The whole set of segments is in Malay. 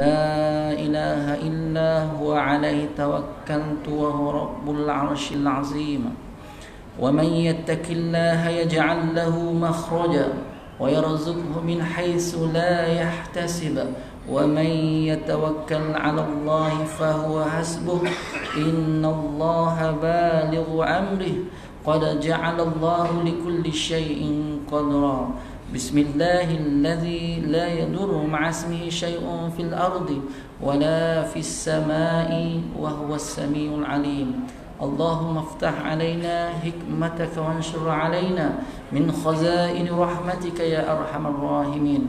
لا إله إلا هو عليه توكلت وهو رب العرش العظيم. ومن يتق الله يجعل له مخرجا ويرزقه من حيث لا يحتسب. ومن يتوكل على الله فهو حسبه. إن الله بالغ أمره. قد جعل الله لكل شيء قدرا. بسم الله الذي لا يضر مع اسمه شيء في الأرض ولا في السماء وهو السميع العليم. اللهم افتح علينا حكمتك وانشر علينا من خزائن رحمتك يا أرحم الراحمين.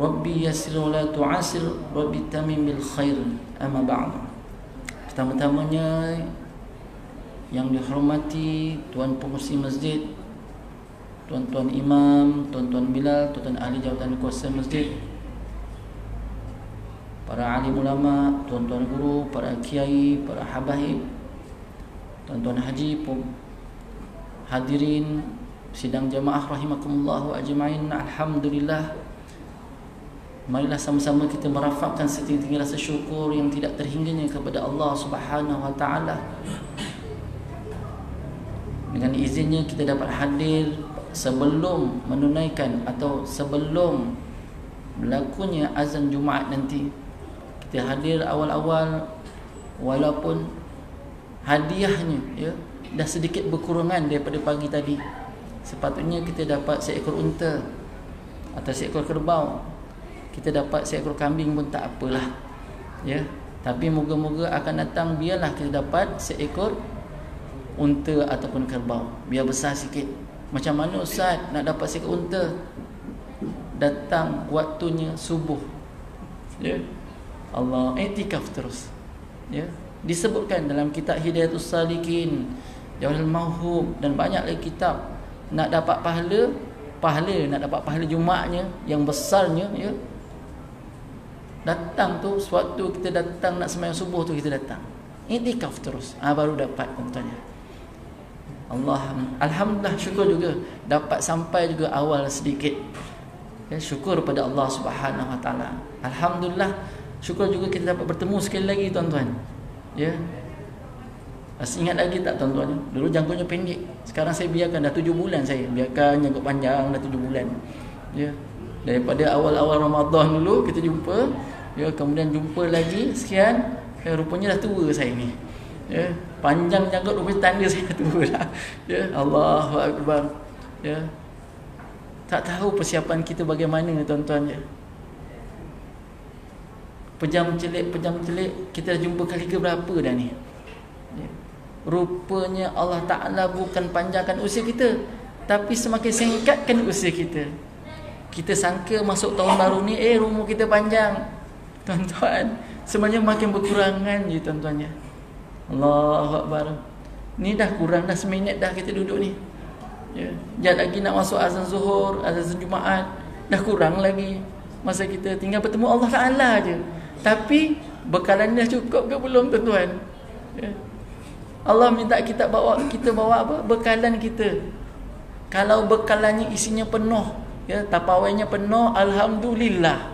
ربي يسر ولا تعسر ربي تمم بالخير أما بعد. Pertama-tamanya yang dihormati Tuan Pengurusi Masjid tuan-tuan imam, tuan-tuan bilal, tuan-tuan ahli jawatan kuasa masjid, para ahli ulama, tuan-tuan guru, para kiai, para habaib, tuan-tuan haji, hadirin sidang jamaah rahimakumullah wa ajma'in. Alhamdulillah. Marilah sama-sama kita merafakkan setinggi-tinggi rasa syukur yang tidak terhingganya kepada Allah Subhanahu wa taala. Dengan izinnya kita dapat hadir sebelum menunaikan atau sebelum berlakunya azan Jumaat nanti kita hadir awal-awal walaupun hadiahnya ya dah sedikit berkurangan daripada pagi tadi. Sepatutnya kita dapat seekor unta atau seekor kerbau. Kita dapat seekor kambing pun tak apalah ya. Tapi moga-moga akan datang biarlah kita dapat seekor unta ataupun kerbau. Biar besar sikit macam mana Ustaz nak dapat seekor unta? Datang waktunya subuh. Ya. Allah etikaf terus. Ya. Disebutkan dalam kitab Hidayatus Salikin, Jawahirul Mauhub dan banyak lagi kitab nak dapat pahala, pahala nak dapat pahala Jumaatnya yang besarnya ya. Datang tu sewaktu kita datang nak sembahyang subuh tu kita datang. Etikaf terus. Ah baru dapat contohnya. Allah alhamdulillah syukur juga dapat sampai juga awal sedikit. Ya, syukur pada Allah Subhanahu Wa Taala. Alhamdulillah syukur juga kita dapat bertemu sekali lagi tuan-tuan. Ya. Masih ingat lagi tak tuan-tuan? Dulu jangkaunya pendek. Sekarang saya biarkan dah tujuh bulan saya. Biarkan jangkau panjang dah tujuh bulan. Ya. Daripada awal-awal Ramadan dulu kita jumpa, ya kemudian jumpa lagi sekian, ya, rupanya dah tua saya ni. Ya, panjang janggut rupanya tanda saya tua dah. Ya, Allahu akbar. Ya. Tak tahu persiapan kita bagaimana tuan-tuan ya. Pejam celik, pejam celik kita dah jumpa kali ke berapa dah ni? Ya. Rupanya Allah Taala bukan panjangkan usia kita, tapi semakin singkatkan usia kita. Kita sangka masuk tahun baru ni eh rumah kita panjang. Tuan-tuan, sebenarnya makin berkurangan je tuan-tuan ya. Allahu Akbar. Ni dah kurang dah seminit dah kita duduk ni. Ya. Jangan lagi nak masuk azan zuhur Azan Jumaat Dah kurang lagi Masa kita. Tinggal bertemu Allah Ta'ala je. Tapi Bekalan dah cukup ke belum tuan-tuan? Ya. Allah minta kita bawa Kita bawa apa? Bekalan kita. Kalau bekalannya isinya penuh ya, Tapawainya penuh Alhamdulillah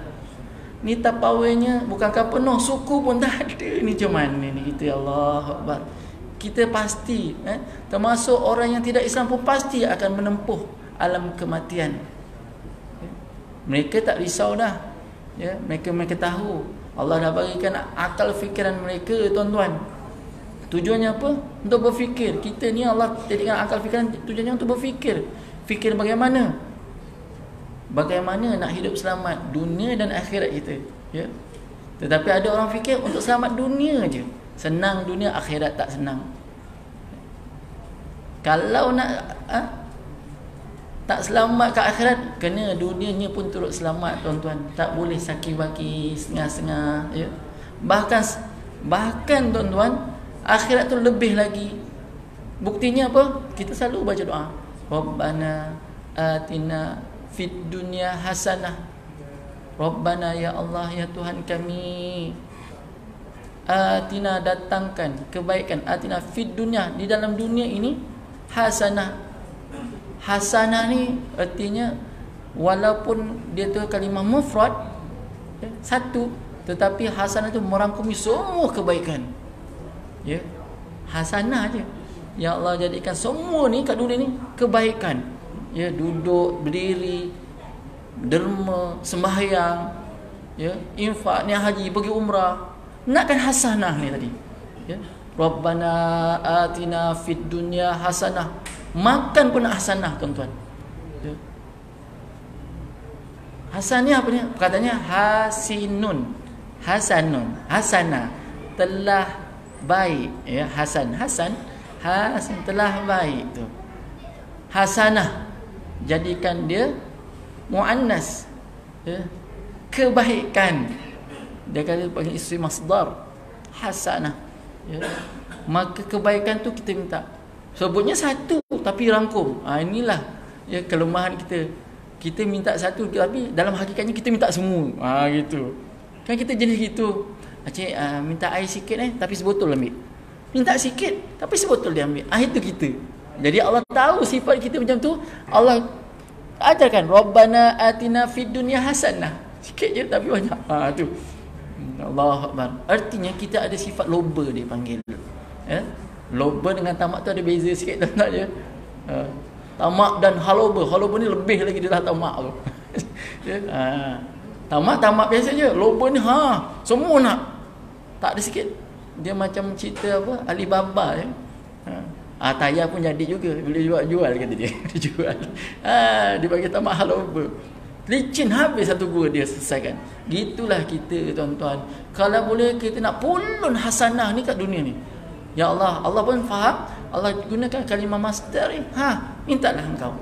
Ni tapawainya bukankah penuh suku pun tak ada ni macam mana ni kita ya Allah Akbar. Kita pasti eh, termasuk orang yang tidak Islam pun pasti akan menempuh alam kematian. Mereka tak risau dah. Ya, mereka mereka tahu Allah dah bagikan akal fikiran mereka tuan-tuan. Tujuannya apa? Untuk berfikir. Kita ni Allah jadikan akal fikiran tujuannya untuk berfikir. Fikir bagaimana bagaimana nak hidup selamat? Dunia dan akhirat kita ya? Tetapi ada orang fikir untuk selamat dunia je. Senang dunia akhirat tak senang. Kalau nak ha? tak selamat ke akhirat kena dunianya pun turut selamat tuan-tuan. Tak boleh sakit baki setengah-setengah ya? Bahkan bahkan tuan-tuan akhirat tu lebih lagi. Buktinya apa? Kita selalu baca doa. Rabbana atina fid dunya hasanah. Rabbana ya Allah ya Tuhan kami atina datangkan kebaikan atina fid dunya di dalam dunia ini hasanah. Hasanah ni artinya walaupun dia tu kalimah mufrad ya, satu tetapi hasanah itu merangkumi semua kebaikan. Ya hasanah je. Ya Allah jadikan semua ni kat dunia ni kebaikan ya duduk berdiri derma sembahyang ya infak ni haji pergi umrah nakkan hasanah ni tadi ya rabbana atina fid dunya hasanah makan pun hasanah tuan-tuan ya Hasannya apa ni? Katanya hasinun. Hasanun. Hasana. Telah baik. Ya, Hasan. Hasan. Hasan telah baik tu. Hasanah. Jadikan dia mu'annas. Ya. Kebaikan. Dia kata panggil isteri masdar. Hasanah. Ya. Maka kebaikan tu kita minta. Sebutnya satu tapi rangkum. Ha, inilah ya kelemahan kita kita minta satu tapi dalam hakikatnya kita minta semua. Ha gitu. Kan kita jenis gitu. Cik uh, minta air sikit eh tapi sebotol ambil. Minta sikit tapi sebotol dia ambil. Ah itu kita. Jadi Allah tahu sifat kita macam tu. Allah ajarkan Rabbana atina fid dunya hasanah. Sikit je tapi banyak. Ha tu. Allah Akbar. Artinya kita ada sifat loba dia panggil. Ya? Loba dengan tamak tu ada beza sikit tak je. Ha tamak dan haloba haloba ni lebih lagi dia dah tamak tu ya? ha. tamak tamak biasa je loba ni ha semua nak tak ada sikit dia macam cerita apa Alibaba ya. Ah, tayar pun jadi juga. Boleh jual jual kata dia. Dia jual. Ha, dia bagi tamak haloba licin habis satu gua dia selesaikan. Gitulah kita tuan-tuan. Kalau boleh kita nak pulun hasanah ni kat dunia ni. Ya Allah Allah pun faham. Allah gunakan kalimah masdar ha mintalah engkau.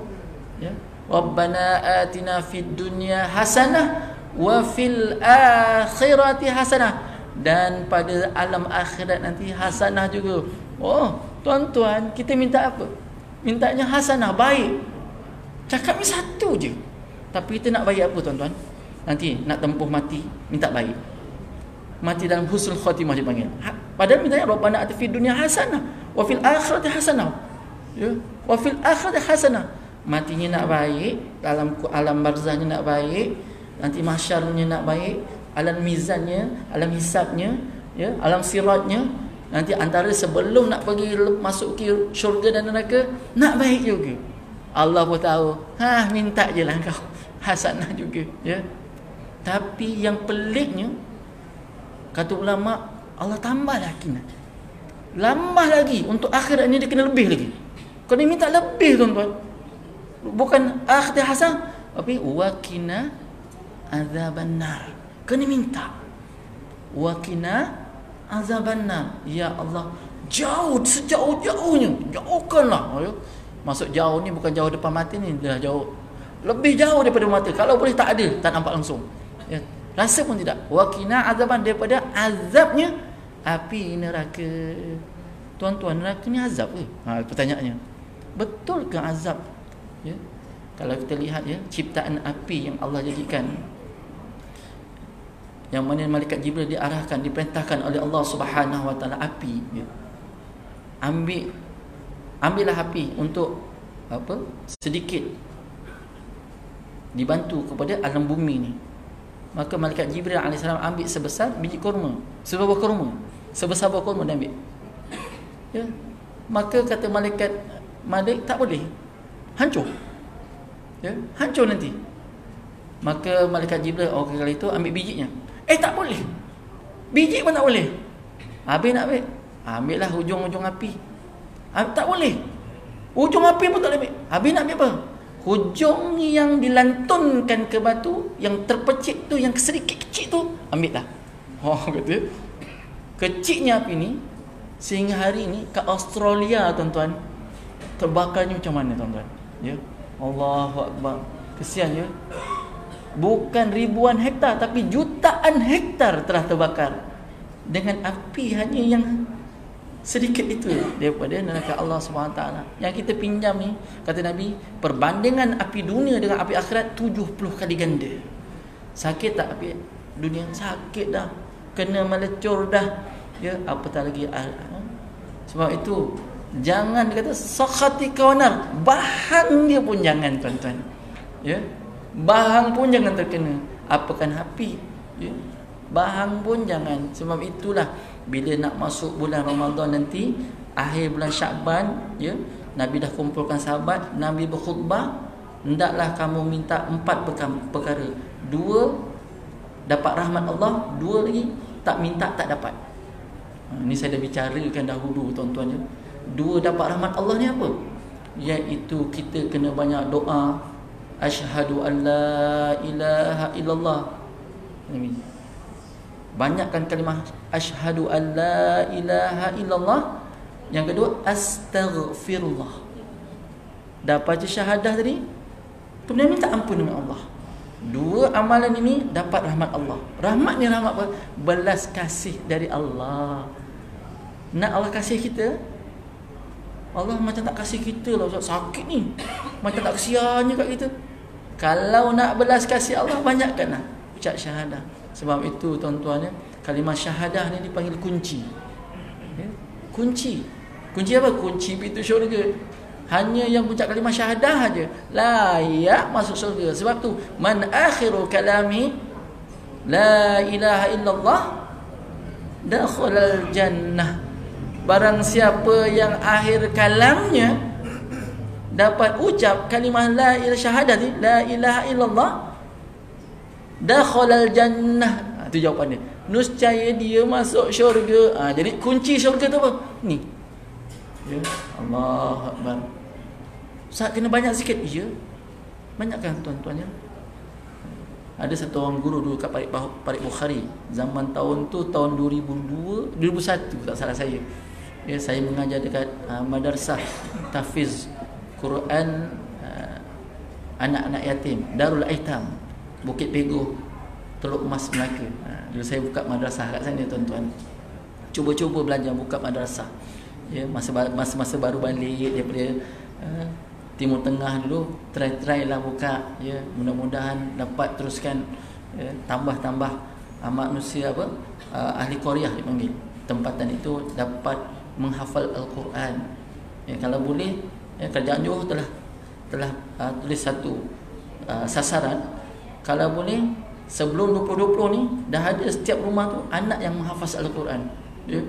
Ya. Rabbana atina fid dunya hasanah wa fil akhirati hasanah. Dan pada alam akhirat nanti hasanah juga. Oh tuan-tuan kita minta apa? Mintanya hasanah baik. Cakap ni satu je. Tapi kita nak baik apa tuan-tuan? Nanti nak tempuh mati minta baik. Mati dalam husnul khatimah dipanggil ha, padahal mintanya rabbana atina fid dunya hasanah. Wa fil akhirati hasanah. Ya? Wa fil akhirati hasanah. Matinya nak baik dalam alam barzahnya nak baik nanti mahsyarnya nak baik alam mizannya alam hisabnya ya? Alam siratnya nanti antara sebelum nak pergi masuk ke syurga dan neraka nak baik juga Allah pun tahu ha minta je lah kau hasanah juga ya tapi yang peliknya kata ulama Allah tambah lagi nanti Lama lagi untuk akhirat ni dia kena lebih lagi. Kau ni minta lebih tuan-tuan. Bukan akhirat hasan tapi wakina azaban nar. Kena minta. Wakina azaban nar. Ya Allah, jauh sejauh-jauhnya. Jauhkanlah. Ayo. Masuk jauh ni bukan jauh depan mati ni, dah jauh. Lebih jauh daripada mati. Kalau boleh tak ada, tak nampak langsung. Ya. Rasa pun tidak. Wakina azaban daripada azabnya api neraka. Tuan-tuan, neraka ni azab ke? Ha, pertanyaannya. Betul ke azab? Ya. Kalau kita lihat ya, ciptaan api yang Allah jadikan yang mana malaikat Jibril diarahkan, diperintahkan oleh Allah Subhanahu Wa Taala api. Ya. Ambil ambillah api untuk apa? Sedikit dibantu kepada alam bumi ni. Maka malaikat Jibril alaihissalam ambil sebesar biji kurma, sebuah kurma sebesar buah kurma dia ambil ya maka kata malaikat malik tak boleh hancur ya hancur nanti maka malaikat jibril oh kali itu ambil bijinya eh tak boleh. Biji pun tak boleh. Habis nak ambil? Ambil lah hujung-hujung api. Habis, tak boleh. Hujung api pun tak boleh. Ambil habis nak ambil apa? Hujung yang dilantunkan ke batu yang terpecik tu yang sedikit kecil tu ambil lah oh kata Kecilnya api ni sehingga hari ini ke Australia tuan-tuan terbakarnya macam mana tuan-tuan? Ya. Allahu akbar. Kesian ya. Bukan ribuan hektar tapi jutaan hektar telah terbakar. Dengan api hanya yang sedikit itu. Daripada neraka Allah SWT yang kita pinjam ni kata Nabi perbandingan api dunia dengan api akhirat 70 kali ganda. Sakit tak api dunia? Sakit dah. Kena melecur dah. Ya apatah lagi? Ah, ah. sebab itu jangan dikata sakhati kawanar bahan dia pun jangan tuan-tuan. Ya bahan pun jangan terkena. Apakan api ya? Bahang pun jangan. Sebab itulah bila nak masuk bulan Ramadan nanti akhir bulan Syaban ya Nabi dah kumpulkan sahabat Nabi berkhutbah hendaklah kamu minta empat perkara. Dua dapat rahmat Allah. Dua lagi tak minta tak dapat. Ha, ini saya dah bicarakan dahulu tuan-tuan ya. Dua dapat rahmat Allah ni apa? Iaitu kita kena banyak doa asyhadu an la ilaha illallah. Banyakkan kalimah asyhadu an la ilaha illallah. Yang kedua astaghfirullah. Dapat je syahadah tadi kemudian minta ampun dengan Allah. Dua amalan ini dapat rahmat Allah. Rahmat ni rahmat apa? Belas kasih dari Allah. Nak Allah kasih kita? Allah macam tak kasih kita lah sakit ni. Macam tak kesiannya kat kita kalau nak belas kasih Allah banyakkanlah ucap syahadah sebab itu tuan-tuan ya, kalimah syahadah ni dipanggil kunci. Ya, kunci. Kunci apa? Kunci pintu syurga. Hanya yang ucap kalimah syahadah aja layak masuk syurga. Sebab tu man akhiru kalami la ilaha illallah dakhalal jannah. Barang siapa yang akhir kalamnya dapat ucap kalimah la ilaha syahadah la ilaha illallah dakhalal jannah. Ha, jawapan dia. Nescaya dia masuk syurga. Ha, jadi kunci syurga tu apa? Ni. Ya Allah akbar. Saat kena banyak sikit? Ya. Banyak kan tuan-tuan ya. Ada satu orang guru dulu kat Parik, Parik Bukhari. Zaman tahun tu tahun 2002 2001 tak salah saya. Ya saya mengajar dekat uh, madrasah tahfiz Quran uh, anak-anak yatim Darul Aitam Bukit Peguh Teluk Emas Melaka. Ha, Dulu saya buka madrasah kat sana tuan-tuan. Cuba-cuba belajar buka madrasah. Ya, Masa-masa baru balik daripada uh, Timur Tengah dulu Try-try lah buka. Ya, Mudah-mudahan dapat teruskan ya, Tambah-tambah uh, manusia apa uh, Ahli Korea dipanggil. Tempatan itu dapat menghafal Al-Quran. Ya, Kalau boleh ya, Kerajaan Johor telah telah uh, tulis satu uh, sasaran. Kalau boleh sebelum 2020 ni dah ada setiap rumah tu anak yang menghafaz al-Quran. Ya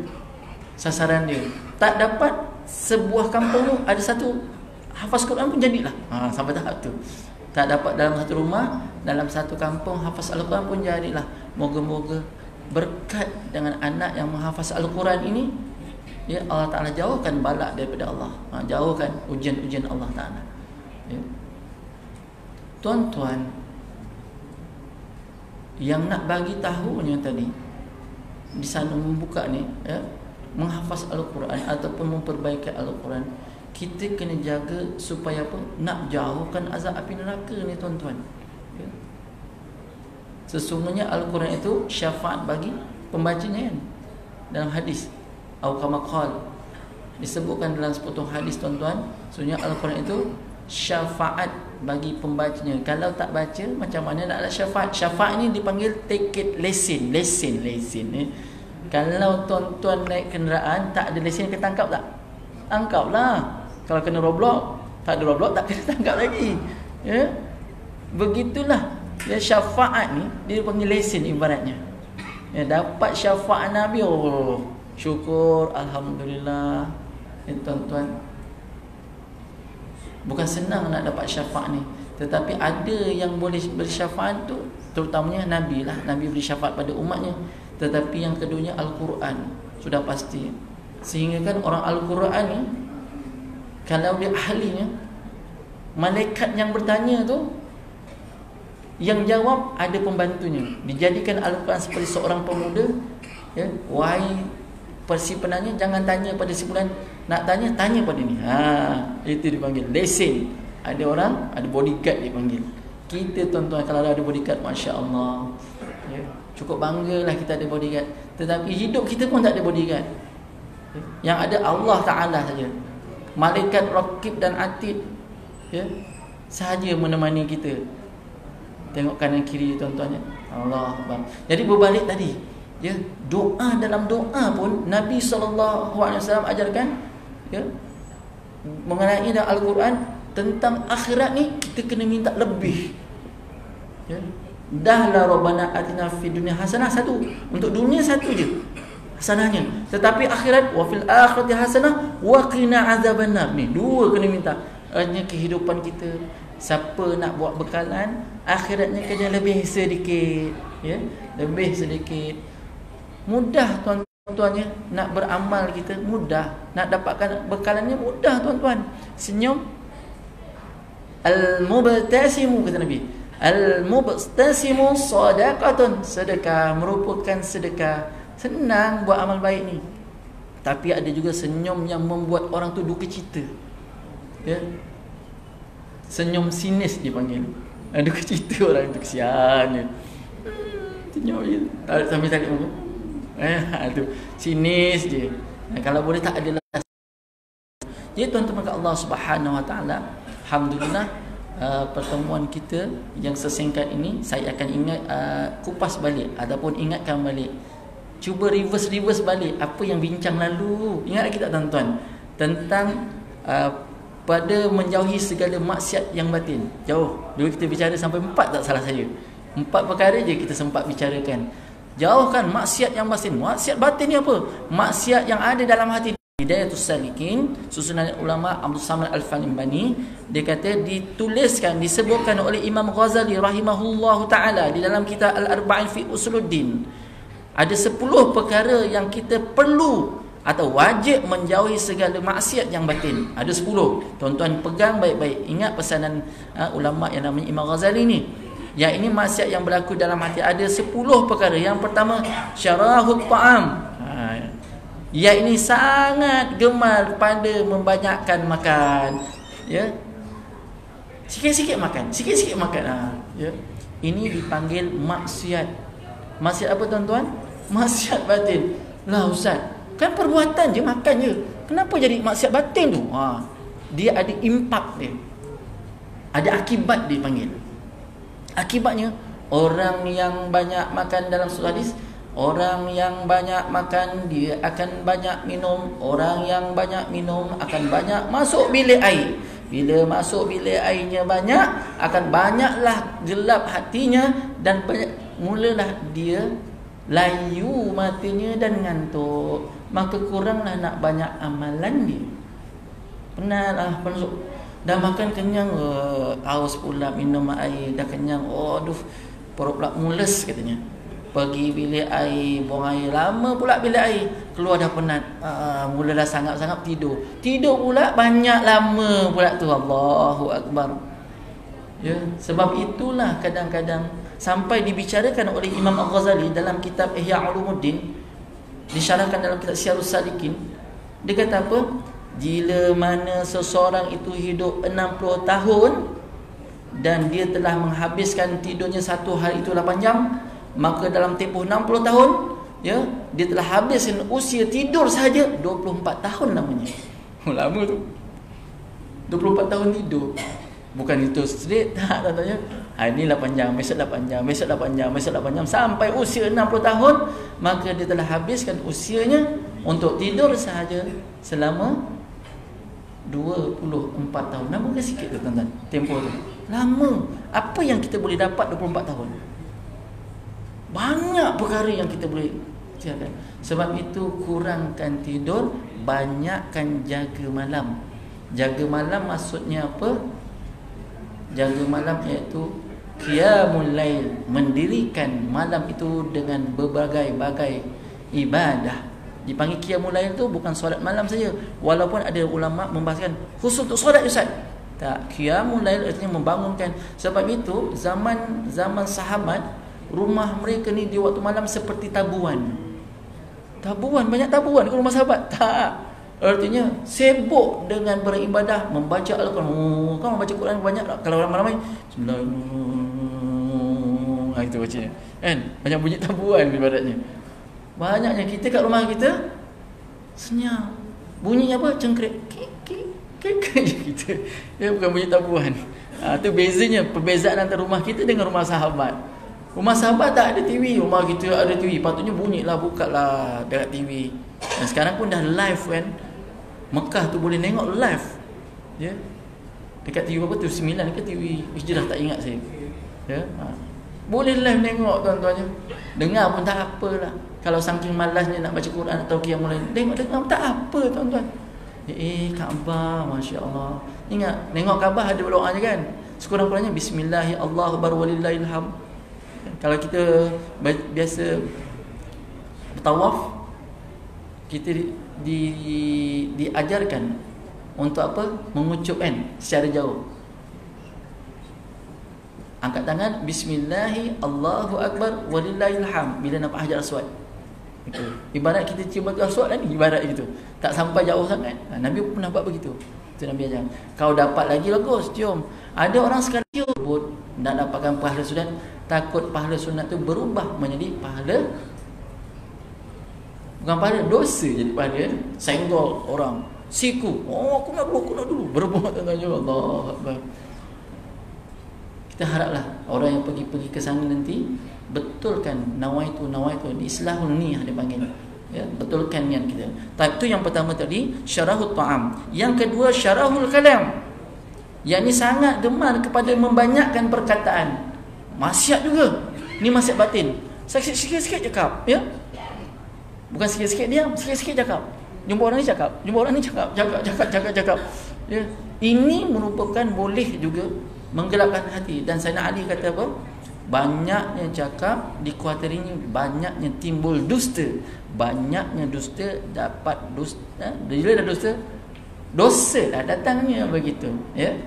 sasaran dia. Tak dapat sebuah kampung tu ada satu hafaz Quran pun jadilah. Ha sampai tahap tu. Tak dapat dalam satu rumah dalam satu kampung hafaz al-Quran pun jadilah. Moga-moga berkat dengan anak yang menghafaz al-Quran ini ya Allah Taala jauhkan balak daripada Allah. Ha, jauhkan ujian-ujian Allah Taala. Ya. Tuan-tuan yang nak bagi tahunya tadi di sana membuka ni ya menghafaz al-Quran ataupun memperbaiki al-Quran kita kena jaga supaya apa? Nak jauhkan azab api neraka ni tuan-tuan. Ya. sesungguhnya al-Quran itu syafaat bagi pembacanya kan? Dalam hadis atau kama disebutkan dalam sepotong hadis tuan-tuan. Sesungguhnya al-Quran itu syafaat bagi pembacanya. Kalau tak baca macam mana nak ada syafaat? Syafaat ni dipanggil take it lesen lesen lesen eh. kalau tuan-tuan naik kenderaan tak ada lesen kena tangkap tak? Tangkap lah. Kalau kena roblok tak ada roblok tak kena tangkap lagi. Ya? Begitulah. Ya syafaat ni dia panggil lesen ibaratnya. Ya dapat syafaat nabi oh syukur alhamdulillah. Ya, tuan-tuan. Bukan senang nak dapat syafaat ni. Tetapi ada yang boleh bersyafaat tu Terutamanya Nabi lah. Nabi beri syafaat pada umatnya. Tetapi yang keduanya Al-Quran. Sudah pasti. Sehingga kan orang Al-Quran ni Kalau dia ahlinya Malaikat yang bertanya tu Yang jawab ada pembantunya. Dijadikan Al-Quran seperti seorang pemuda ya, Wahai Persi penanya Jangan tanya pada si bulan nak tanya, tanya pada ni. Ha, itu dipanggil lesen. Ada orang, ada bodyguard dipanggil. Kita tuan-tuan kalau ada bodyguard, Masya Allah. Ya, cukup banggalah kita ada bodyguard. Tetapi hidup kita pun tak ada bodyguard. Ya, yang ada Allah Ta'ala saja. Malaikat Rakib dan Atid. Ya, sahaja menemani kita. Tengok kanan kiri tuan-tuan. Ya. Allah Akbar. Jadi berbalik tadi. Ya, doa dalam doa pun Nabi SAW ajarkan ya mengenai dalam al-Quran tentang akhirat ni kita kena minta lebih ya Dah lah Rabbana atina fid dunia hasanah satu. Untuk dunia satu je. Hasanahnya. Tetapi akhirat wa fil akhirati hasanah wa qina azabannar. Ni dua kena minta. Hanya kehidupan kita siapa nak buat bekalan akhiratnya kena lebih sedikit ya lebih sedikit mudah tuan-tuannya nak beramal kita mudah. Nak dapatkan bekalannya mudah tuan-tuan. Senyum. Al-mubtasimu kata Nabi. Al-mubtasimu sadaqatun. Sedekah merupakan sedekah. Senang buat amal baik ni. Tapi ada juga senyum yang membuat orang tu duka cita. Ya. Senyum sinis dia panggil Duka cita orang tu kesian dia. Senyum je. Sambil tarik muka Eh, tu. Sinis je. Kalau boleh tak ada lah. Jadi tuan-tuan Allah Subhanahu Wa Taala, alhamdulillah uh, pertemuan kita yang sesingkat ini saya akan ingat uh, kupas balik ataupun ingatkan balik. Cuba reverse reverse balik apa yang bincang lalu. Ingat lagi tak tuan-tuan? Tentang uh, pada menjauhi segala maksiat yang batin. Jauh. Dulu kita bicara sampai empat tak salah saya. Empat perkara je kita sempat bicarakan jauhkan maksiat yang batin. Maksiat batin ni apa? Maksiat yang ada dalam hati. Hidayatul Salikin. Susunan ulama Abdul Samad Al-Fanimbani dia kata dituliskan disebutkan oleh Imam Ghazali rahimahullahu taala di dalam kitab Al-Arba'in fi Usuluddin. Ada 10 perkara yang kita perlu atau wajib menjauhi segala maksiat yang batin. Ada 10 tuan-tuan pegang baik-baik. Ingat pesanan uh, ulama yang namanya Imam Ghazali ni yang ini maksiat yang berlaku dalam hati ada 10 perkara yang pertama syarahut ta'am ha, ia ini sangat gemar pada membanyakkan makan. Ya. Sikit-sikit makan, sikit-sikit makan. Ha, ya. Ini dipanggil maksiat. Maksiat apa tuan-tuan? Maksiat batin. Lah ustaz, kan perbuatan je makan je. Kenapa jadi maksiat batin tu? Ha. Dia ada impak dia. Ada akibat dia panggil. Akibatnya orang yang banyak makan dalam surah hadis Orang yang banyak makan dia akan banyak minum. Orang yang banyak minum akan banyak masuk bilik air. Bila masuk bilik airnya banyak Akan banyaklah gelap hatinya Dan banyak, mulalah dia layu matinya dan ngantuk. Maka kuranglah nak banyak amalan dia. Penatlah penuh Dah makan kenyang uh, Haus pula minum air Dah kenyang. Oh aduh Perut pula mules katanya. Pergi bilik air Buang air. Lama pula bilik air. Keluar dah penat. Uh, Mula dah sangat-sangat tidur. Tidur pula Banyak lama pula tu. Allahu Akbar. Ya, sebab itulah kadang-kadang sampai dibicarakan oleh Imam Al-Ghazali dalam kitab Ihya Ulumuddin disyarahkan dalam kitab Syiarus Salikin dia kata apa jika mana seseorang itu hidup 60 tahun dan dia telah menghabiskan tidurnya satu hari itu 8 jam maka dalam tempoh 60 tahun ya dia telah habiskan usia tidur saja 24 tahun namanya lama tu. 24 tahun tidur. Bukan itu straight tak tanya hari ni 8 jam besok 8 jam besok 8 jam besok 8 jam sampai usia 60 tahun maka dia telah habiskan usianya untuk tidur sahaja selama 24 tahun nama ke sikit tu tuan-tuan tempoh tu lama apa yang kita boleh dapat 24 tahun banyak perkara yang kita boleh cakap. Sebab itu kurangkan tidur, banyakkan jaga malam. Jaga malam maksudnya apa? Jaga malam iaitu qiyamul lail, mendirikan malam itu dengan berbagai-bagai ibadah. Dipanggil qiyamul lail tu bukan solat malam saja. Walaupun ada ulama membahaskan khusus untuk solat Ustaz. Tak, qiyamul lail artinya membangunkan. Sebab itu zaman zaman sahabat rumah mereka ni di waktu malam seperti tabuan. Tabuan, banyak tabuan ke rumah sahabat? Tak. Artinya sibuk dengan beribadah, membaca Al-Quran. Oh, kan membaca Quran banyak tak? Kalau orang ramai Bismillahirrahmanirrahim. Ha, itu baca. Kan? Banyak bunyi tabuan ibadatnya. Banyaknya kita kat rumah kita senyap. Bunyi apa? Cengkrik. Kik, kik, kik, kita. Ya, bukan bunyi tabuan. Ha, itu bezanya perbezaan antara rumah kita dengan rumah sahabat. Rumah sahabat tak ada TV Rumah kita ada TV Patutnya bunyi lah Buka lah Dekat TV Dan sekarang pun dah live kan Mekah tu boleh tengok live Ya Dekat TV apa tu Sembilan ke TV Hijrah tak ingat saya Ya ha. Boleh live tengok tuan-tuannya. Dengar pun tak apalah. Kalau saking malasnya nak baca Quran atau qiyamul lail, tengok-tengok tak apa tuan-tuan. Eh, Kaabah, masya-Allah. Ingat, tengok Kaabah ada doa je kan. Sekurang-kurangnya bismillah Allah baru walillahilham. Kalau kita biasa bertawaf kita di, di diajarkan untuk apa? Mengucapkan secara jauh angkat tangan bismillahi Allahu akbar walillahil ham bila nampak hajar aswad itu. Ibarat kita cium batu aswad kan ibarat itu tak sampai jauh sangat. Ha, nabi pun nampak begitu. Itu nabi ajar. Kau dapat lagi bagus cium. Ada orang sekali cium nak dapatkan pahala sunat takut pahala sunat tu berubah menjadi pahala bukan pahala dosa jadi pahala. Senggol orang. Siku. Oh aku nak dulu aku nak dulu. Berbuat tanya Allah kita haraplah orang yang pergi-pergi ke sana nanti betulkan nawaitu nawaitu. Islahul niyah dia panggil. Ya betulkan niat kita. Tapi itu yang pertama tadi syarahul ta'am. Yang kedua syarahul kalam. Yang sangat gemar kepada membanyakkan perkataan. Maksiat juga. Ni maksiat batin. Sikit-sikit cakap ya. Bukan sikit-sikit diam sikit-sikit cakap. Jumpa orang ni cakap jumpa orang ni cakap cakap cakap cakap cakap. Ya. Ini merupakan boleh juga menggelapkan hati. Dan Sayyidina Ali kata apa banyaknya cakap dikuatirinya banyaknya timbul dusta. Banyaknya dusta dapat dusta bila dah dusta? Dosa dah datangnya begitu ya.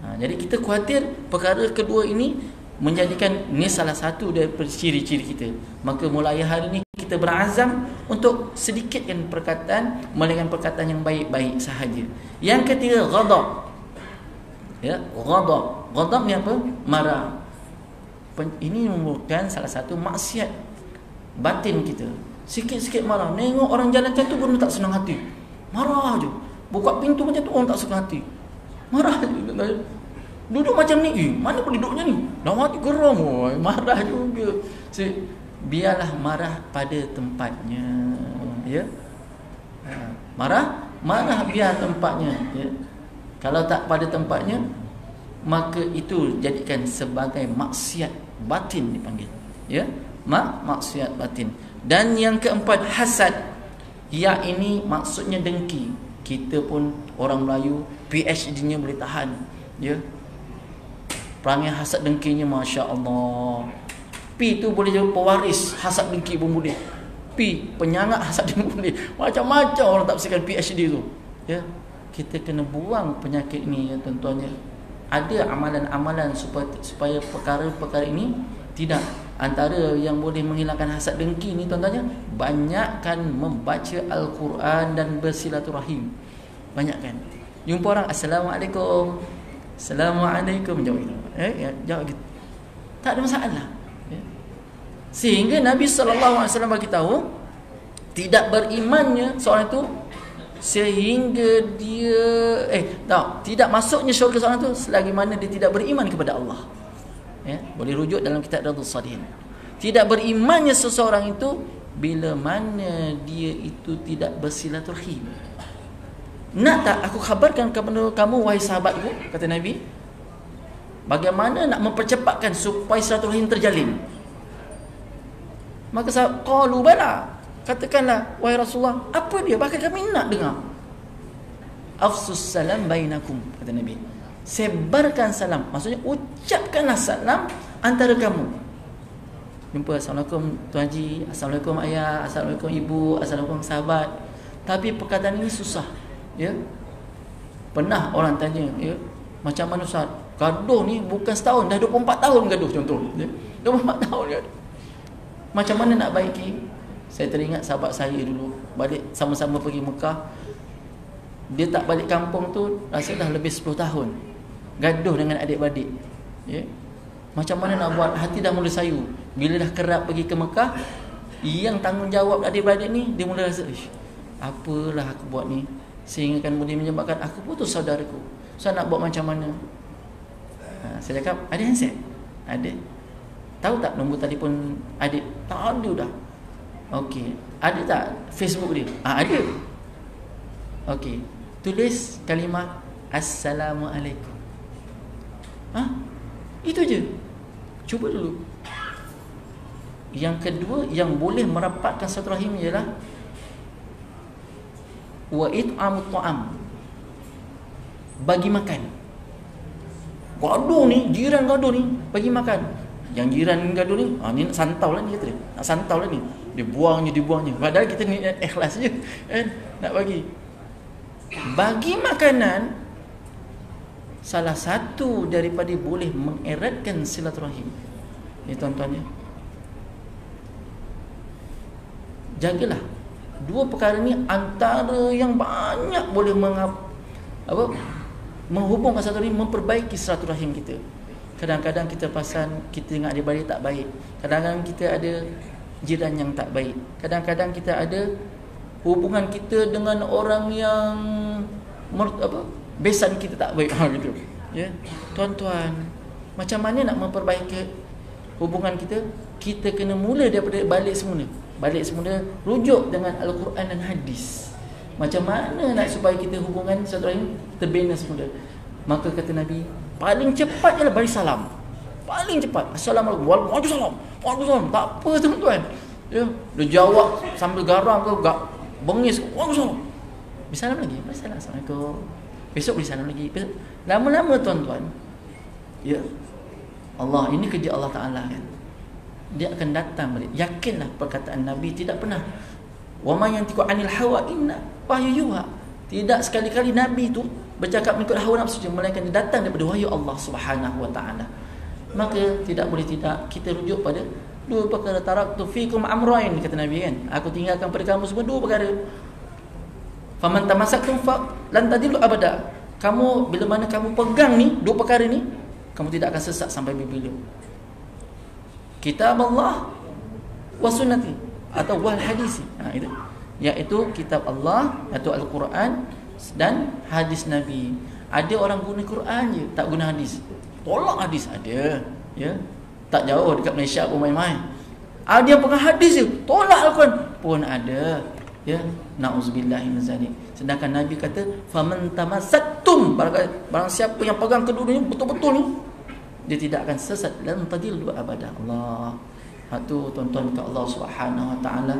Ha, jadi kita khawatir perkara kedua ini menjadikan ini salah satu daripada ciri-ciri kita. Maka mulai hari ini kita berazam untuk sedikitkan perkataan melainkan perkataan yang baik-baik sahaja. Yang ketiga ghadab. Ya ghadab. Ghadab ni apa? Marah ini merupakan salah satu maksiat batin kita. Sikit-sikit marah. Tengok orang jalan macam tu pun tak senang hati. Marah je. Buka pintu macam tu orang tak senang hati. Marah je. Duduk macam ni eh, mana pun duduknya ni? Dah mati geram. Oh. marah juga. So, biarlah marah pada tempatnya. Ya? Ha. marah? Marah biar tempatnya. Ya? Kalau tak pada tempatnya maka itu jadikan sebagai maksiat batin dipanggil. Ya? Mak maksiat batin. Dan yang keempat hasad. Ya ini maksudnya dengki. Kita pun orang Melayu PhD-nya boleh tahan. Ya? Perangai hasad dengkinya masya-Allah. P tu boleh jadi pewaris hasad dengki boleh P penyangat hasad dengki macam-macam orang tak PhD tu. Ya? Kita kena buang penyakit ini ya tuan-tuannya ada amalan-amalan supaya perkara-perkara ini tidak antara yang boleh menghilangkan hasad dengki ni tuan-tuannya banyakkan membaca al-Quran dan bersilaturahim. Banyakkan. Jumpa orang assalamualaikum. Assalamualaikum. Jawab gitu. Eh ya, jawab gitu. Tak ada masalah. Ya. sehingga Nabi sallallahu alaihi wasallam bagi tahu tidak berimannya seorang itu sehingga dia eh tak tidak masuknya syurga seorang tu selagi mana dia tidak beriman kepada Allah. Ya boleh rujuk dalam kitab Radhus Salihin. Tidak berimannya seseorang itu bila mana dia itu tidak bersilaturahim. Nak tak aku khabarkan kepada kamu wahai sahabatku kata Nabi? Bagaimana nak mempercepatkan supaya silaturahim terjalin? Maka sahabat qalu bala Katakanlah wahai Rasulullah, apa dia? Bahkan kami nak dengar. Afsus salam bainakum kata Nabi. Sebarkan salam. Maksudnya ucapkanlah salam antara kamu. Jumpa Assalamualaikum Tuan Haji, Assalamualaikum Ayah, Assalamualaikum Ibu, Assalamualaikum sahabat. Tapi perkataan ini susah. Ya. Pernah orang tanya, ya, macam mana Ustaz? Gaduh ni bukan setahun, dah 24 tahun gaduh contoh. Ya. 24 tahun gaduh. Macam mana nak baiki? Saya teringat sahabat saya dulu Balik sama-sama pergi Mekah Dia tak balik kampung tu Rasa dah lebih 10 tahun. Gaduh dengan adik-beradik ya? Macam mana nak buat? Hati dah mula sayu. Bila dah kerap pergi ke Mekah Yang tanggungjawab adik-beradik ni Dia mula rasa Apalah aku buat ni? Sehingga kan boleh menyebabkan Aku putus saudaraku. Saya nak buat macam mana? Ha, Saya cakap Ada handset. Ada. Tahu tak nombor telefon adik? Tak ada dah Okey. Ada tak Facebook dia? Ah ada. Okey. Tulis kalimah Assalamualaikum. Ha? Itu je. Cuba dulu. Yang kedua yang boleh merapatkan silaturahim ialah wa it'amut ta'am. Bagi makan. Gaduh ni, jiran gaduh ni, bagi makan. Yang jiran gaduh ni, ah ni nak santau lah ni kata dia. Nak santau lah ni. Dia buangnya, dibuangnya. Padahal kita ni ikhlas je kan nak bagi. Bagi makanan salah satu daripada boleh mengeratkan silaturahim. Ni tuan-tuan ya. Jagalah. Dua perkara ni antara yang banyak boleh mengap, apa menghubungkan satu memperbaiki silaturahim kita. Kadang-kadang kita pasal kita dengan adik-beradik tak baik. Kadang-kadang kita ada jiran yang tak baik. Kadang-kadang kita ada hubungan kita dengan orang yang apa? besan kita tak baik ha gitu. Ya. Tuan-tuan, macam mana nak memperbaiki hubungan kita? Kita kena mula daripada balik semula. Balik semula rujuk dengan al-Quran dan hadis. Macam mana nak supaya kita hubungan satu rahim terbina semula? Maka kata Nabi, paling cepat ialah bagi salam. Paling cepat. Assalamualaikum. Waalaikumsalam. Waalaikumsalam. Tak apa tuan-tuan. Ya, dia jawab sambil garam ke gak bengis. Waalaikumsalam. Bersalam lagi. Bersalam. Assalamualaikum. Besok boleh salam lagi. Lama-lama tuan-tuan. Ya. Allah ini kerja Allah Taala kan. Dia akan datang balik. Yakinlah perkataan Nabi tidak pernah wa may yantiqu anil hawa inna wahyuha. Tidak sekali-kali Nabi itu bercakap mengikut hawa nafsu melainkan dia datang daripada wahyu Allah Subhanahu wa taala. Maka tidak boleh tidak kita rujuk pada dua perkara taraktu fikum amrayn kata Nabi kan. Aku tinggalkan pada kamu semua dua perkara. Faman tamassaktum fa lan tadillu abada. Kamu bila mana kamu pegang ni dua perkara ni, kamu tidak akan sesat sampai bila. Kitab Allah wa sunnati atau wal hadis. Ha itu. Iaitu kitab Allah atau Al-Quran dan hadis Nabi. Ada orang guna Quran je, tak guna hadis. Tolak hadis ada, ya. Tak jauh dekat Malaysia pun main-main. Ada yang pegang hadis je, tolak Al-Quran pun ada ya. Nauzubillah min zalik. Sedangkan nabi kata faman tamassattum barang, barang siapa yang pegang kedudukannya betul-betul ni dia tidak akan sesat. Dan tadillu abada Allah. Hatu tuan-tuan ke Allah Subhanahu wa taala.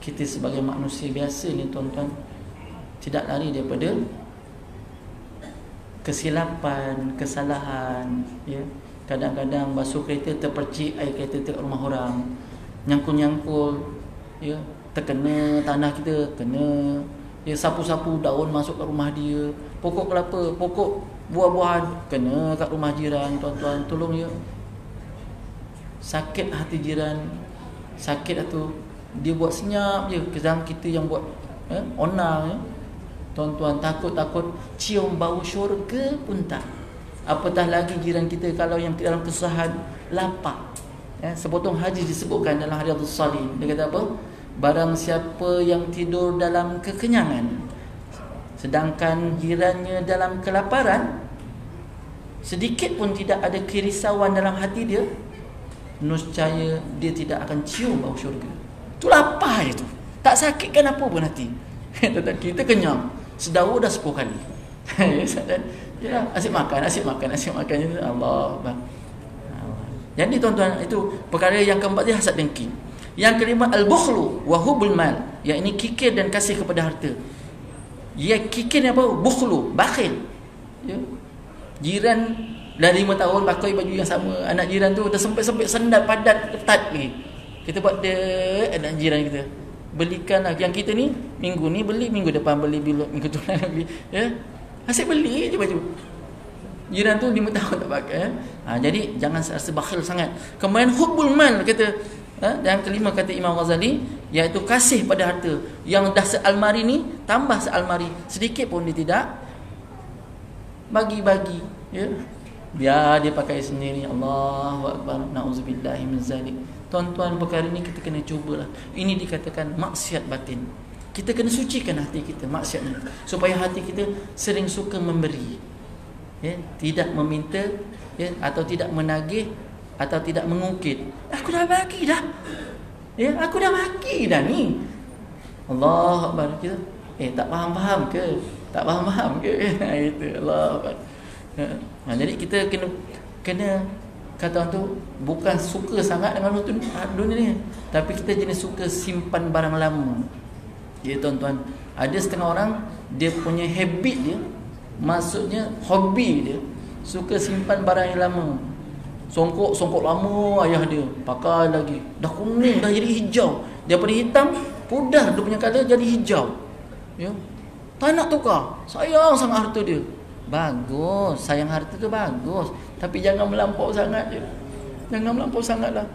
Kita sebagai manusia biasa ni tuan-tuan tidak lari daripada kesilapan, kesalahan ya. Kadang-kadang basuh kereta terpercik air kereta dekat rumah orang. Nyangkul-nyangkul ya. Terkena tanah kita kena. Dia sapu-sapu daun masuk ke rumah dia. Pokok kelapa pokok buah-buahan kena kat rumah jiran tuan-tuan. Tolong ya. Sakit hati jiran. Sakit tu dia buat senyap je. Kezang kita yang buat eh, onang ya. Tuan-tuan takut-takut cium bau syurga pun tak. Apatah lagi jiran kita kalau yang dalam kesusahan lapar. Ya, sepotong haji disebutkan dalam hadis salih dia kata apa? Barang siapa yang tidur dalam kekenyangan Sedangkan jirannya dalam kelaparan Sedikit pun tidak ada kerisauan dalam hati dia Nuscaya dia tidak akan cium bau syurga. Itu lapar itu. Tak sakitkan apa pun hati. Kita kenyang Sedawa dah 10 kali ya, Asyik makan, asyik makan, asyik makan Allah Jadi tuan-tuan itu perkara yang keempat dia hasad dengki yang kelima al-bukhlu wa hubul mal. Yang ini kikir dan kasih kepada harta. Ya kikir ni apa? Bukhlu, bakhil. Ya. Jiran dah lima tahun pakai baju yang sama. Anak jiran tu dah sempit-sempit sendat padat ketat lagi. Kita buat dia anak jiran kita. Belikanlah yang kita ni minggu ni beli, minggu depan beli, minggu tu beli. Ya. Asyik beli je baju. Jiran tu lima tahun tak pakai. Ha, jadi jangan rasa bakhil sangat. Kemudian hubul mal kata Ha? Dan kelima kata Imam Ghazali Iaitu kasih pada harta Yang dah sealmari ni Tambah sealmari Sedikit pun dia tidak Bagi-bagi ya? Biar dia pakai sendiri Allahu Akbar Na'udzubillah min zalik Tuan-tuan perkara ni kita kena cubalah. Ini dikatakan maksiat batin. Kita kena sucikan hati kita Maksiat ni Supaya hati kita sering suka memberi. Ya? Tidak meminta ya? Atau tidak menagih atau tidak mengungkit. Aku dah bagi dah. Ya aku dah bagi dah ni. Allah Akbar. Kita eh tak faham-faham ke? Tak faham-faham ke? Itu Allah Akbar. Ha, jadi kita kena kena kata orang tu bukan suka sangat dengan dunia ni. Tapi kita jenis suka simpan barang lama. Ya tuan-tuan. Ada setengah orang dia punya habit dia maksudnya hobi dia suka simpan barang yang lama. Songkok songkok lama ayah dia pakai lagi. Dah kuning dah jadi hijau. Daripada hitam pudar dia punya colour jadi hijau. Ya. Tak nak tukar. Sayang sangat harta dia. Bagus. Sayang harta tu bagus tapi jangan melampau sangat je. Jangan melampau sangatlah.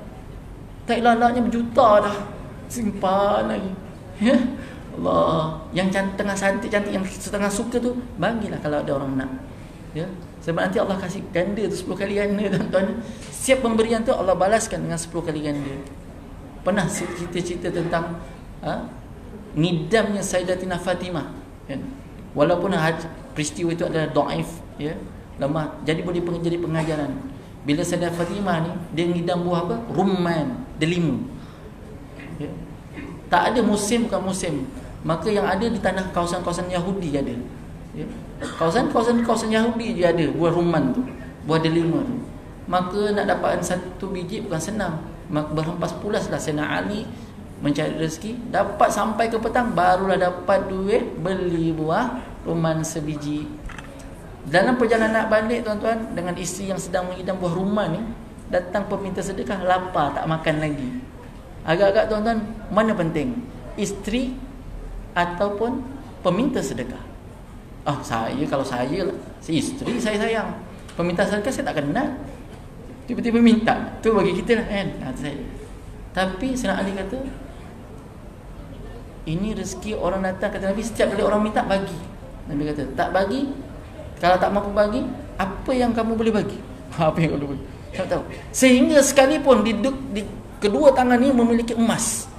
Tak lalaknya berjuta dah. Simpan lagi. Ya. Allah. Yang tengah cantik, cantik, yang setengah suka tu, bagilah kalau ada orang nak. Ya. Sebab nanti Allah kasih ganda tu 10 kali ganda tuan-tuan. Siap pemberian tu Allah balaskan dengan 10 kali ganda. Pernah cerita-cerita tentang ha? nidamnya Sayyidatina Fatimah. Ya. Walaupun peristiwa itu adalah do'if. Ya lemah. Jadi boleh jadi pengajaran. Bila Sayyidah Fatimah ni dia ngidam buah apa? Rumman delimu ya. tak ada musim bukan musim. Maka yang ada di tanah kawasan-kawasan Yahudi ada. Ya. kawasan-kawasan kawasan Yahudi dia ada buah rumman tu. Buah delima tu. Maka nak dapatkan satu biji bukan senang. Maka berhempas pulas lah Sayyidina Ali mencari rezeki. Dapat sampai ke petang barulah dapat duit beli buah rumman sebiji dalam perjalanan nak balik tuan-tuan dengan isteri yang sedang mengidam buah rumah ni datang peminta sedekah lapar tak makan lagi. Agak-agak tuan-tuan mana penting? Isteri ataupun peminta sedekah? Ah oh, saya kalau saya lah, si isteri saya sayang. Peminta sedekah saya tak kenal. Tiba-tiba minta. Tu bagi kita lah kan. Ha, saya. Tapi Sayyidina Ali kata ini rezeki orang datang kata Nabi setiap kali orang minta bagi. Nabi kata tak bagi kalau tak mampu bagi, apa yang kamu boleh bagi? Apa yang kamu boleh? Tak tahu. Sehingga sekalipun di, di kedua tangan ni memiliki emas.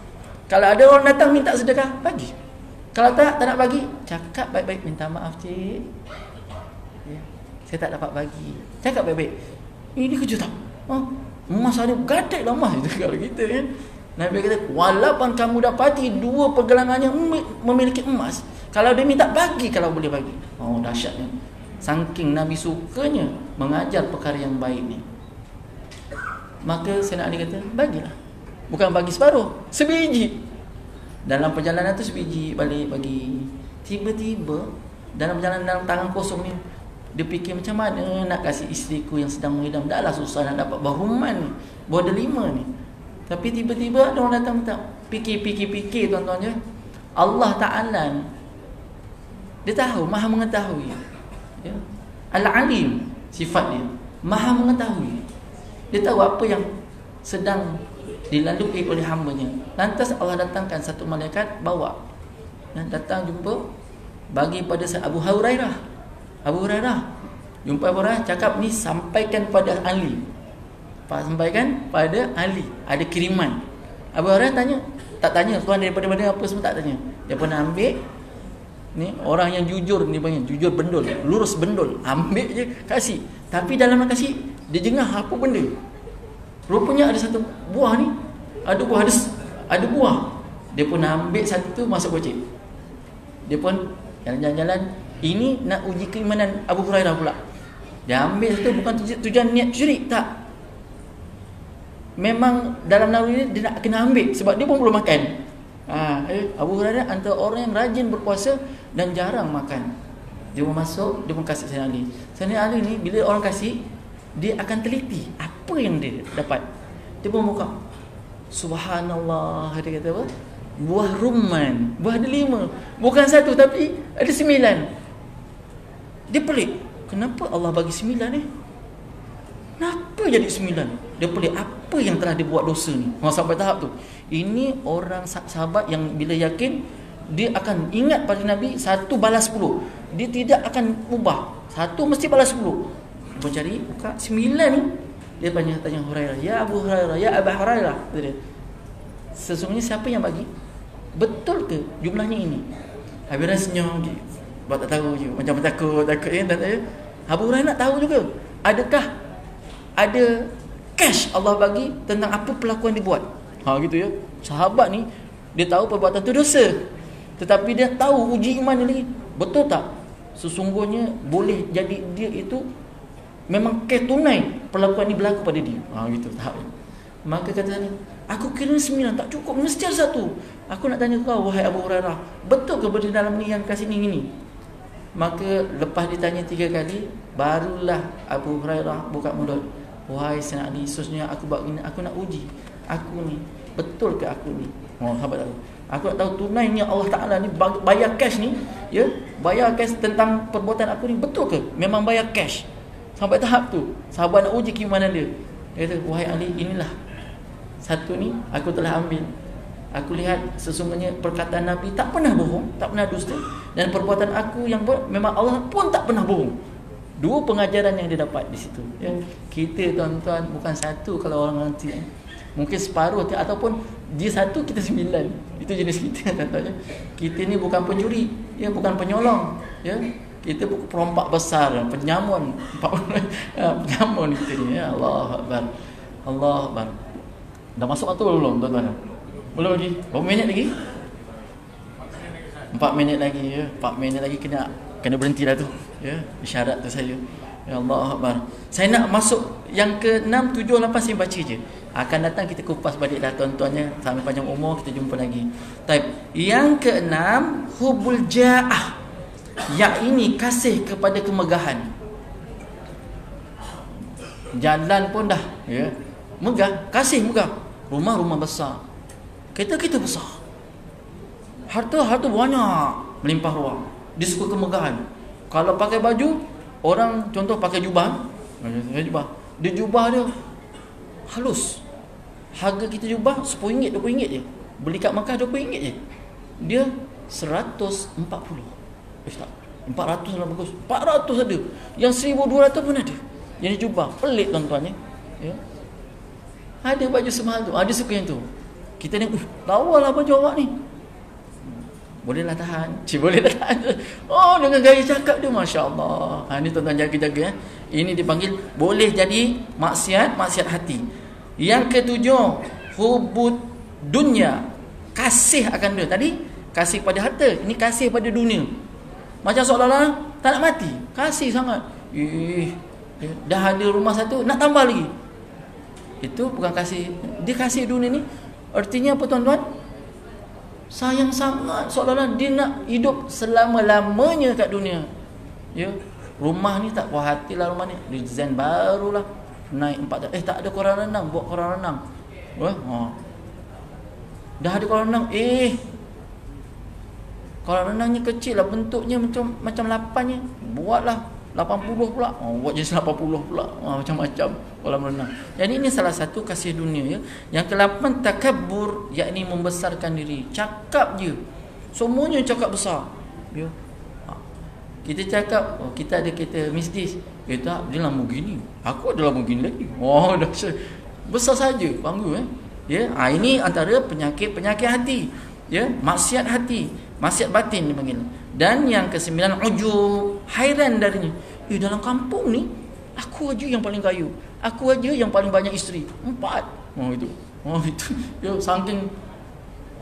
Kalau ada orang datang minta sedekah, bagi. Kalau tak, tak nak bagi, cakap baik-baik. Minta maaf, cik. Ya. Saya tak dapat bagi. Cakap baik-baik. Ini kerja tak? Oh, emas ada gadek lah emas. Kalau kita kan. Nabi kata, walaupun kamu dapati dua pergelangannya memiliki emas. Kalau dia minta bagi, kalau boleh bagi. Oh, dahsyatnya. Saking Nabi sukanya mengajar perkara yang baik ni. Maka Sayyidina Ali kata, bagilah. Bukan bagi separuh, sebiji. Dalam perjalanan tu sebiji balik bagi. Tiba-tiba dalam perjalanan dalam tangan kosong ni dia fikir macam mana nak kasih isteriku yang sedang mengidam Dahlah susah nak dapat bahuman ni Buah delima ni Tapi tiba-tiba ada orang datang minta Fikir-fikir-fikir tuan-tuan ya Allah Ta'ala Dia tahu, maha mengetahui ya. Al-alim sifat dia Maha mengetahui. Dia tahu apa yang sedang dilalui oleh hambanya. Lantas Allah datangkan satu malaikat bawa. Dan Datang jumpa Bagi pada Abu Hurairah. Abu Hurairah Jumpa Abu Hurairah cakap ni sampaikan pada Ali. Sampaikan pada Ali. Ada kiriman. Abu Hurairah tanya Tak tanya tuan daripada mana apa semua tak tanya. Dia pun ambil ni orang yang jujur ni panggil jujur bendul lurus bendul ambil je kasih. Tapi dalam nak kasih dia jengah apa benda? Rupanya ada satu buah ni ada buah ada ada buah. Dia pun ambil satu masuk kocik. Dia pun jalan-jalan ini nak uji keimanan Abu Hurairah pula. Dia ambil satu bukan tujuan, tujuan niat curi tak. Memang dalam naluri ni dia nak kena ambil sebab dia pun belum makan ha, eh, Abu Hurairah antara orang yang rajin berpuasa dan jarang makan. Dia pun masuk, dia pun kasih Sayyidina Ali. Sayyidina Ali ni bila orang kasih, dia akan teliti apa yang dia dapat. Dia pun buka. Subhanallah, dia kata apa? Buah rumman, buah ada lima. Bukan satu tapi ada sembilan. Dia pelik. Kenapa Allah bagi sembilan ni? Kenapa jadi sembilan? Dia pelik. Apa yang telah dia buat dosa ni? Sampai tahap tu. Ini orang sahabat yang bila yakin dia akan ingat pada Nabi satu balas sepuluh. Dia tidak akan ubah. Satu mesti balas sepuluh. Dia cari buka sembilan ni. Dia tanya tanya Hurairah, "Ya Abu Hurairah, ya Abu Hurairah." Dia, Sesungguhnya siapa yang bagi? Betul ke jumlahnya ini? Habis dah senyum. Buat tak tahu je. Macam takut, takut ya. Tak tahu. Abu Hurairah nak tahu juga. Adakah ada cash Allah bagi tentang apa pelakuan dibuat? Ha gitu ya. Sahabat ni dia tahu perbuatan tu dosa. Tetapi dia tahu uji iman ni betul tak? Sesungguhnya boleh jadi dia itu memang kes tunai perlakuan ni berlaku pada dia. Ha gitu tahap ni. Maka kata ni, aku kira sembilan tak cukup mesti ada satu. Aku nak tanya kau wahai Abu Hurairah, betul ke benda dalam ni yang kasih ni ni? Maka lepas ditanya tiga kali, barulah Abu Hurairah buka mulut. Wahai Sayyidina Ali, susnya aku buat ini, aku nak uji. Aku ni, betul ke aku ni? Oh, sahabat tahu. Aku nak tahu tunainya Allah Ta'ala ni bayar cash ni ya Bayar cash tentang perbuatan aku ni betul ke? Memang bayar cash Sampai tahap tu Sahabat nak uji keimanan dia Dia kata, wahai Ali inilah Satu ni aku telah ambil Aku lihat sesungguhnya perkataan Nabi tak pernah bohong, tak pernah dusta dan perbuatan aku yang buat memang Allah pun tak pernah bohong. Dua pengajaran yang dia dapat di situ. Ya. Kita tuan-tuan bukan satu kalau orang nanti. Eh. Mungkin separuh ataupun dia satu kita sembilan. Itu jenis kita tuan-tuan. Ya. Kita ni bukan pencuri, ya bukan penyolong, ya. Kita bukan perompak besar, penyamun, ya, penyamun kita ni. Ya Allah Akbar. Allah Akbar. Dah masuk atau belum tuan-tuan? Belum lagi. Berapa minit lagi? Empat minit lagi ya. Empat minit lagi kena kena berhenti dah tu. Ya, isyarat tu saya. Ya Allah Akbar. Saya nak masuk yang ke 6, 7, 8 saya baca je. Akan datang kita kupas balik dah tuan-tuannya. Sampai panjang umur kita jumpa lagi. Taib. Yang ke 6, hubul ja'ah. Yang ini kasih kepada kemegahan. Jalan pun dah. Ya. Megah. Kasih megah. Rumah-rumah besar. Kereta-kereta besar. Harta-harta banyak. Melimpah ruang. Dia suka kemegahan. Kalau pakai baju, Orang contoh pakai jubah Pakai jubah. Dia jubah dia Halus. Harga kita jubah RM10, RM20 je. Beli kat Makkah RM20 je. Dia RM140 Eh tak. 400 lah bagus. 400 ada. Yang 1200 pun ada. Yang jubah Pelik tuan-tuan ya. ya. Ada baju semahal tu. Ada suka yang tu. Kita ni uh, Lawa lah baju awak ni Bolehlah tahan. Cik bolehlah tahan. Oh dengan gaya cakap dia Masya Allah. Ha, ini tuan-tuan jaga-jaga. Eh. Ini dipanggil boleh jadi maksiat, maksiat hati. Yang ketujuh. Hubud dunia. Kasih akan dia. Tadi kasih pada harta. Ini kasih pada dunia. Macam seolah-olah tak nak mati. Kasih sangat. Eh, dah ada rumah satu. Nak tambah lagi. Itu bukan kasih. Dia kasih dunia ni. Artinya apa tuan-tuan? Sayang sangat seolah-olah dia nak hidup selama-lamanya kat dunia. Ya rumah ni tak puas hati lah rumah ni. Design barulah naik empat eh tak ada koran renang buat koran renang. Eh, ha. dah ada koran renang eh. Koran renangnya kecil lah bentuknya macam macam lapannya. Buatlah 80 pula. Oh, buat jenis 80 pula. Oh, macam-macam kolam renang. Jadi ini salah satu kasih dunia ya. Yang ke-8 takabbur yakni membesarkan diri. Cakap je. Semuanya cakap besar. Ya. Ha. Kita cakap oh, kita ada kereta Mercedes. Eh tak, dia Lamborghini. Aku ada Lamborghini lagi. Oh, dah besar saja bangga eh. Ya, ha, ini antara penyakit-penyakit hati. Ya, maksiat hati, maksiat batin dipanggil. Dan yang kesembilan ujub, hairan darinya. Eh dalam kampung ni aku aja yang paling kaya. Aku aja yang paling banyak isteri. Empat. Oh itu. Oh itu. Ya saking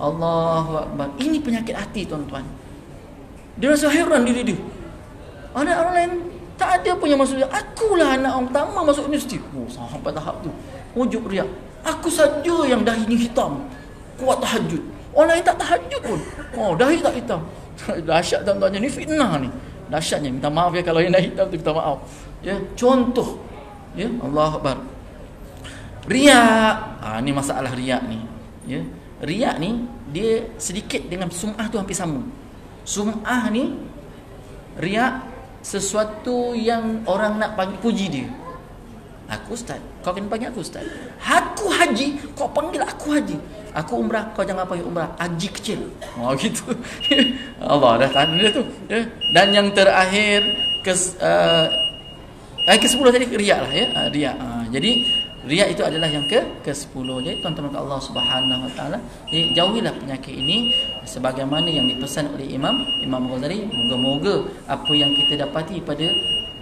Allahu akbar. Ini penyakit hati tuan-tuan. Dia rasa hairan diri dia. Anak orang lain tak ada punya maksud dia. Akulah anak orang pertama masuk universiti. Oh sampai tahap tu. Ujub riak. Aku saja yang dahinya hitam. Kuat tahajud. Orang lain tak tahajud pun. Oh dahi tak hitam. Dahsyat tuan-tuan ni fitnah ni. Dahsyatnya minta maaf ya kalau yang dah hitam tu minta maaf. Ya, contoh. Ya, Allah Akbar. Riak. Ah ni masalah riak ni. Ya. Riak ni dia sedikit dengan sum'ah tu hampir sama. Sum'ah ni riak sesuatu yang orang nak panggil puji dia. Aku ustaz. Kau kena panggil aku ustaz. Aku haji, kau panggil aku haji. Aku umrah, kau jangan panggil umrah. Haji kecil. Oh gitu. Allah dah tahan dia tu. Ya. Dan yang terakhir uh, eh, ke sepuluh tadi riak lah ya. Uh, riak. Uh, jadi riak itu adalah yang ke ke sepuluh. Jadi tuan-tuan Allah Subhanahu Wa Taala, jadi jauhilah penyakit ini sebagaimana yang dipesan oleh Imam Imam Ghazali. Moga-moga apa yang kita dapati pada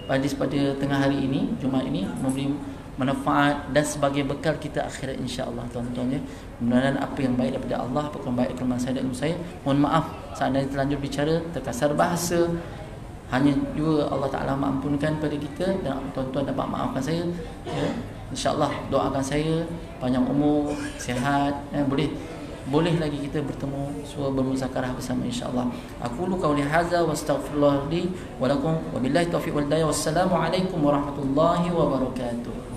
pada pada tengah hari ini, Jumaat ini memberi manfaat dan sebagai bekal kita akhirat insya-Allah tuan-tuan ya. Mudah-mudahan apa yang baik daripada Allah, apa yang baik kelemahan saya dan ilmu saya. Mohon maaf seandainya terlanjur bicara terkasar bahasa. Hanya juga Allah Taala mampunkan pada kita dan tuan-tuan dapat maafkan saya ya. Insyaallah doakan saya panjang umur sihat ya, boleh boleh lagi kita bertemu suara bermuzakarah bersama insyaallah. Aku lu qauli hadza wastaghfirullah li wa lakum wa billahi taufiq wal hidayah. Wassalamu alaikum warahmatullahi wabarakatuh